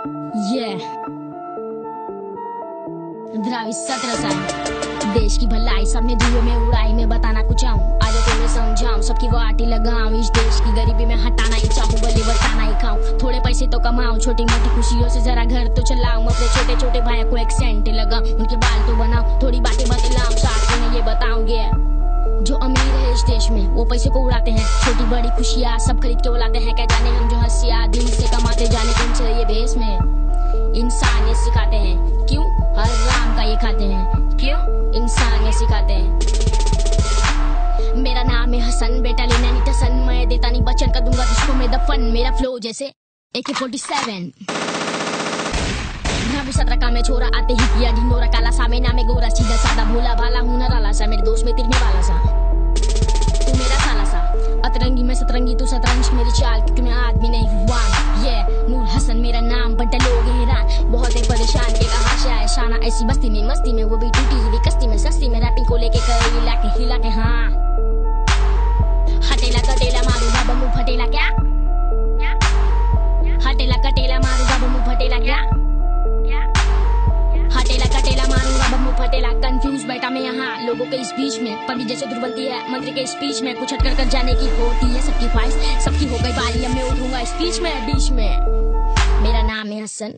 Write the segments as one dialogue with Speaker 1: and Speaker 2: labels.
Speaker 1: Yeah. देश की भलाई सबने धुएँ में उड़ाई, मैं बताना कुछ आज तो मैं समझाऊं, सबकी वाटी लगाऊँ। इस देश की गरीबी में हटाना ही चाहूँ भले बताना ही खाऊं। थोड़े पैसे तो कमाऊं छोटी मोटी खुशियों से जरा घर तो चलाऊं। अपने छोटे छोटे भाई को एक सेंट लगाऊँ, उनके बाल तो बनाऊँ, थोड़ी बातें बतलाऊं। पैसे को उड़ाते हैं। छोटी बड़ी खुशियाँ सब खरीद के बुलाते हैं। क्या जाने हम जो हंसिया दिल से कमाते जाने तुम से ये भेस में? इंसान ये सिखाते हैं। क्यों? हर राम का ये खाते हैं। क्यों? इंसान ये सिखाते हैं। मेरा नाम है हसन, बेटा लेना नहीं टसन मैं देता नहीं बचन का दूँगा जिसको मैं दफन। मेरा फ्लो जैसे AK 47 भाभी सत्रह का मैं छोरा आते ही किया ढिंडोरा काला सा मैं नामे गोरा, सीधा सादा भोला भाला। हूँ नाला सा, मेरे दोस्त में तिरने वाला सा। सतरंगी तू सतरंज मेरी चाल, क्योंकि मैं आदमी नहीं हुआ ये नूर हसन मेरा नाम, बट लोग हैरान। बहुत ही परेशान के कहा शाय शाना ऐसी बस्ती में, मस्ती में, वो भी टूटी हुई कस्ती में, सस्ती में रैपिंग को लेके करे हिला के हिला के हाँ। हटेला, कटेला मारूँगा बमू फटेला, क्या? लोगों के स्पीच में पंडित जैसे दुर्बलती है मंत्री के स्पीच में कुछ हटकर कर जाने की होती है सबकी ख्वाहिश। सबकी हो गई बारी अब मैं उठूँगा स्पीच में बीच में। मेरा नाम है हसन।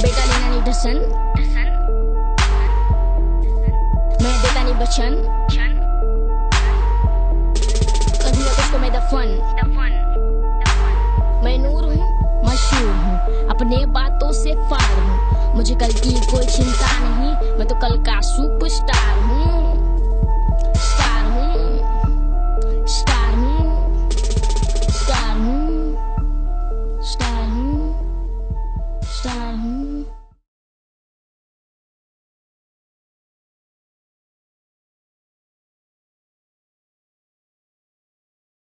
Speaker 1: बेटा लेना नहीं डसन
Speaker 2: दसन
Speaker 1: मैं देता नहीं बचन। तुझको मैं दफन
Speaker 2: दफन दफन
Speaker 1: मैं नूर हूँ मशहूर हूँ। अपने मुझे कल की कोई चिंता नहीं। मैं तो कल का